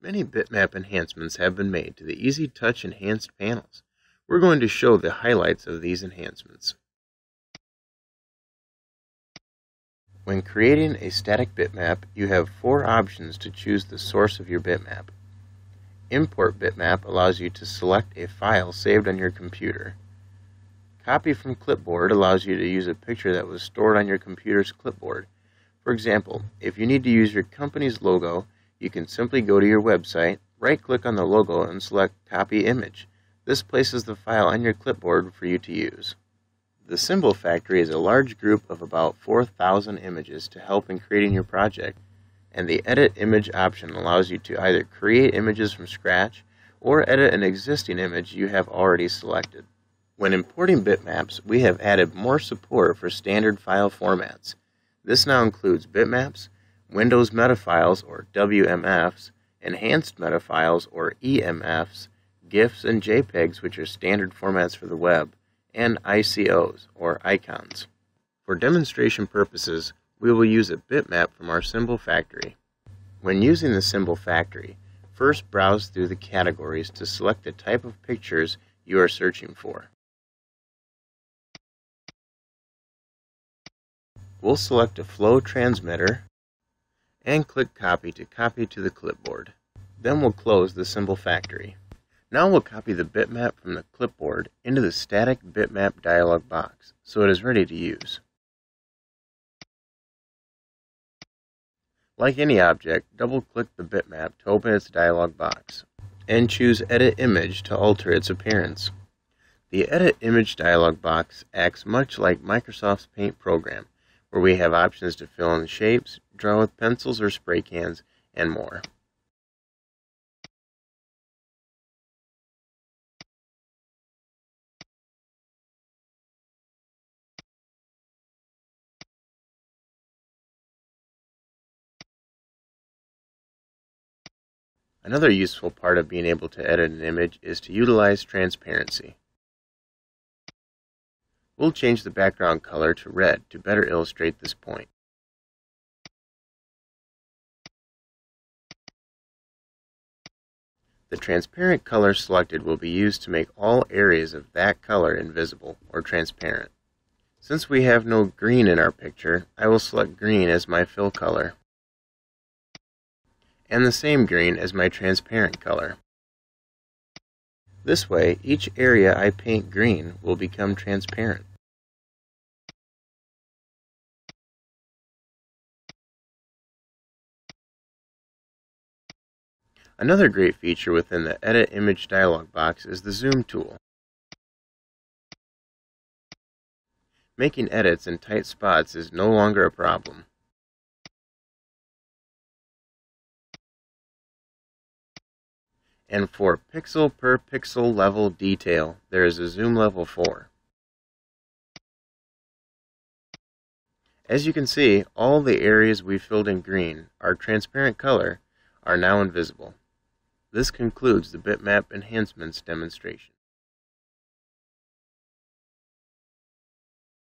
Many bitmap enhancements have been made to the EZTouch enhanced panels. We're going to show the highlights of these enhancements. When creating a static bitmap, you have four options to choose the source of your bitmap. Import bitmap allows you to select a file saved on your computer. Copy from clipboard allows you to use a picture that was stored on your computer's clipboard. For example, if you need to use your company's logo, you can simply go to your website, right-click on the logo, and select Copy Image. This places the file on your clipboard for you to use. The Symbol Factory is a large group of about 4,000 images to help in creating your project and the Edit Image option allows you to either create images from scratch or edit an existing image you have already selected. When importing bitmaps, we have added more support for standard file formats. This now includes bitmaps, Windows Metafiles or WMFs, Enhanced Metafiles or EMFs, GIFs and JPEGs which are standard formats for the web, and ICOs or icons. For demonstration purposes, we will use a bitmap from our symbol factory. When using the symbol factory, first browse through the categories to select the type of pictures you are searching for. We'll select a flow transmitter and click copy to copy to the clipboard. Then we'll close the symbol factory. Now we'll copy the bitmap from the clipboard into the static bitmap dialog box so it is ready to use. Like any object, double-click the bitmap to open its dialog box, and choose Edit Image to alter its appearance. The Edit Image dialog box acts much like Microsoft's Paint program, where we have options to fill in shapes, draw with pencils or spray cans, and more. Another useful part of being able to edit an image is to utilize transparency. We'll change the background color to red to better illustrate this point. The transparent color selected will be used to make all areas of that color invisible or transparent. Since we have no green in our picture, I will select green as my fill color and the same green as my transparent color. This way, each area I paint green will become transparent. Another great feature within the Edit Image dialog box is the Zoom tool. Making edits in tight spots is no longer a problem. and for pixel per pixel level detail, there is a zoom level 4. As you can see, all the areas we filled in green, our transparent color, are now invisible. This concludes the bitmap enhancements demonstration.